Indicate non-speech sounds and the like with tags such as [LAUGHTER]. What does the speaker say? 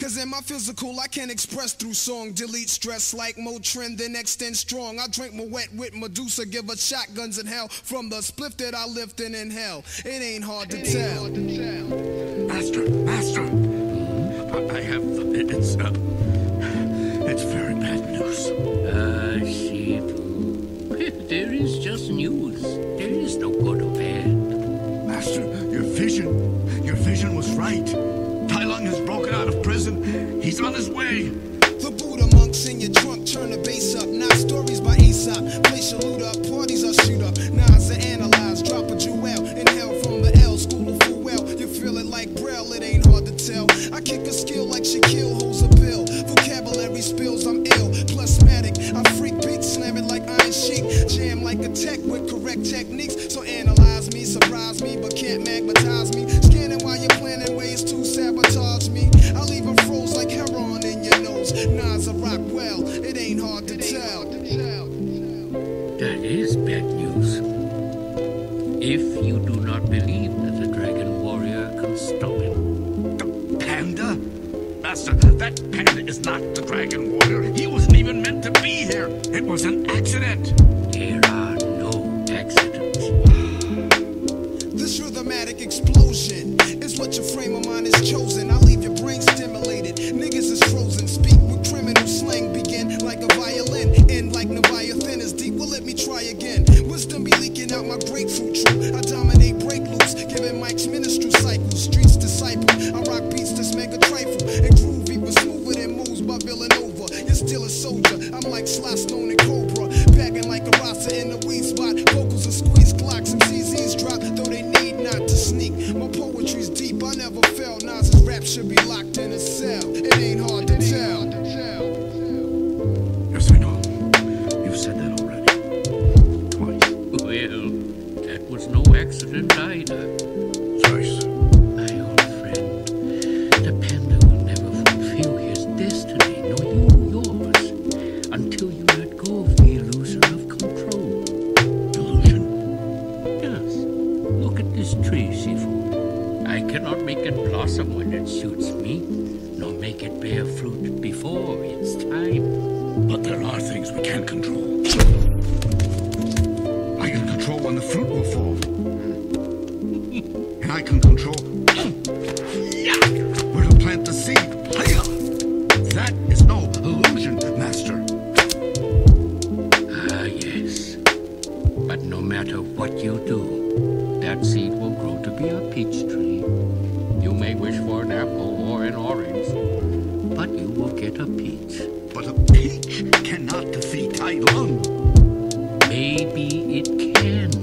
Cause in my physical, I can't express through song, delete stress like Motrin, then extend strong. I drink my wet with Medusa, give us shotguns in hell from the spliff that I lift and inhale. It ain't hard to tell. Master, master, I, I have. It's uh, it's very bad news. Ah, Shifu. There is just news. There is no good or bad. Master, your vision, your vision was right. He's on his way. The Buddha monks in your trunk, turn the bass up. Not stories by Aesop. Place your loot up, parties I shoot up. Nas are analyze, drop a jewel. Inhale from the L, school of full well. You feel it like Braille, it ain't hard to tell. I kick a skill like Shaquille holds a bill. Vocabulary spills, I'm ill. Plasmatic, I freak beats, slam it like Iron Sheik. Jam like a tech with correct techniques. So analyze me, surprise me, but can't magnetize me. Scanning while you're planning ways to sabotage is bad news. If you do not believe that the Dragon Warrior can stop him. The panda? Master, that panda is not the Dragon Warrior. He wasn't even meant to be here. It was an accident. There my grapefruit true. I dominate break loops. Giving Mike's ministry cycles. Streets disciple. I rock beats that's mega trifle. And groovy, even smoother than moves by Villanova. You're still a soldier. I'm like Sly Stone and Cobra. Packing like a Rasta in the weed spot. Vocals are squeezed. Glocks and CZs drop. Though they need not to sneak. My poetry's deep. I never felt. Nas's rap should be locked in a cell. It ain't hard to tell. Blossom when it suits me, nor make it bear fruit before its time. But there are things we can't control. I can control when the fruit will fall. And I can control [COUGHS] where to plant the seed. That is no illusion, Master. Ah, yes. But no matter what you do, that seed will grow to be a peach tree. Maybe it can.